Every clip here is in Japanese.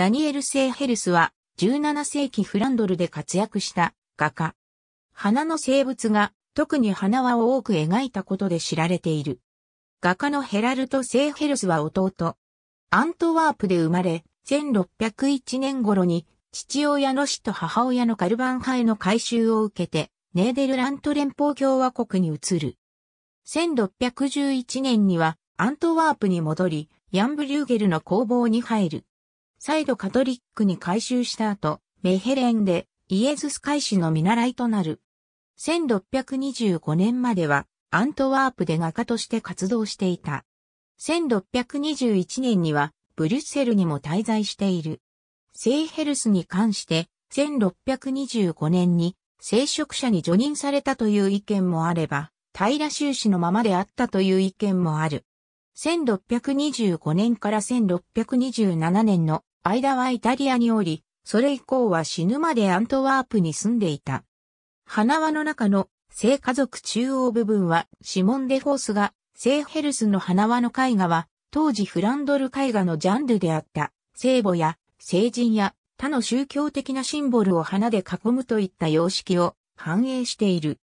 ダニエル・セーヘルスは17世紀フランドルで活躍した画家。花の生物が特に花輪を多く描いたことで知られている。画家のヘラルト・セーヘルスは弟。アントワープで生まれ、1601年頃に父親の死と母親のカルバンハイの改修を受けて、ネーデルラント連邦共和国に移る。1611年にはアントワープに戻り、ヤンブリューゲルの工房に入る。再度カトリックに改修した後、メヘレンでイエズス会士の見習いとなる。1625年まではアントワープで画家として活動していた。1621年にはブリュッセルにも滞在している。セイヘルスに関して1625年に聖職者に除任されたという意見もあれば、平修士のままであったという意見もある。1625年から1627年の間はイタリアにおり、それ以降は死ぬまでアントワープに住んでいた。花輪の中の聖家族中央部分はシモン・デ・フォースが聖ヘルスの花輪の絵画は当時フランドル絵画のジャンルであった聖母や聖人や他の宗教的なシンボルを花で囲むといった様式を反映している。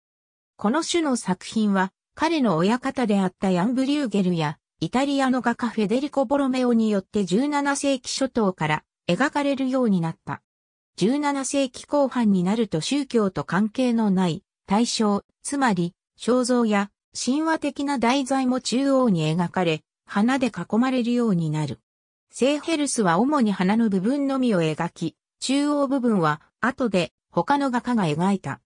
この種の作品は彼の親方であったヤンブリューゲルやイタリアの画家フェデリコ・ボロメオによって17世紀初頭から描かれるようになった。17世紀後半になると宗教と関係のない対象、つまり肖像や神話的な題材も中央に描かれ、花で囲まれるようになる。セーヘルスは主に花の部分のみを描き、中央部分は後で他の画家が描いた。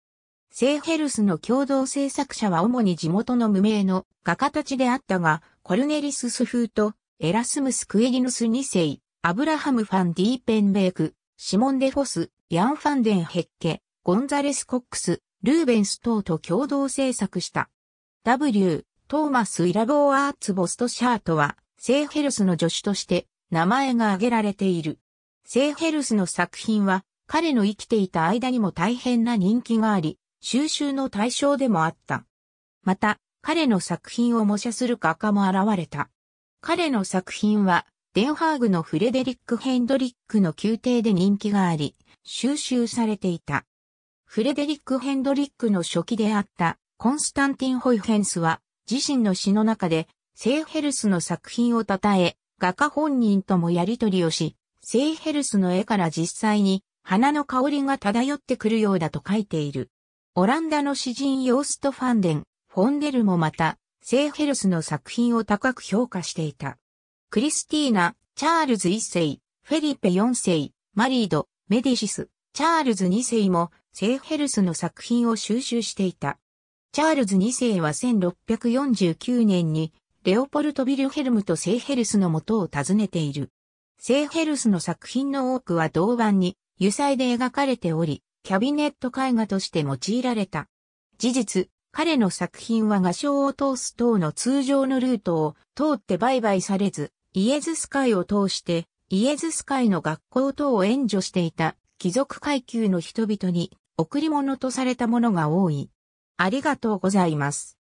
セーヘルスの共同制作者は主に地元の無名の画家たちであったが、コルネリス・スフート、エラスムス・クエリヌス2世、アブラハム・ファン・ディーペンベーク、シモン・デ・フォス、ヤン・ファンデン・ヘッケ、ゴンザレス・コックス、ルーベンス等と共同制作した。W、トーマス・イラボー・アーツ・ボスト・シャートは、セーヘルスの助手として名前が挙げられている。セーヘルスの作品は、彼の生きていた間にも大変な人気があり、収集の対象でもあった。また、彼の作品を模写する画家も現れた。彼の作品は、デンハーグのフレデリック・ヘンドリックの宮廷で人気があり、収集されていた。フレデリック・ヘンドリックの初期であったコンスタンティン・ホイヘンスは自身の詩の中でセーヘルスの作品を称え、画家本人ともやりとりをし、セーヘルスの絵から実際に花の香りが漂ってくるようだと書いている。オランダの詩人ヨースト・ファンデン、フォンデルもまた、セーヘルスの作品を高く評価していた。クリスティーナ、チャールズ1世、フェリペ4世、マリード、メディシス、チャールズ2世もセーヘルスの作品を収集していた。チャールズ2世は1649年にレオポルト・ビルヘルムとセーヘルスの元を訪ねている。セーヘルスの作品の多くは銅板に油彩で描かれており、キャビネット絵画として用いられた。事実、彼の作品は画商を通す等の通常のルートを通って売買されず、イエズス会を通してイエズス会の学校等を援助していた貴族階級の人々に贈り物とされたものが多い。ありがとうございます。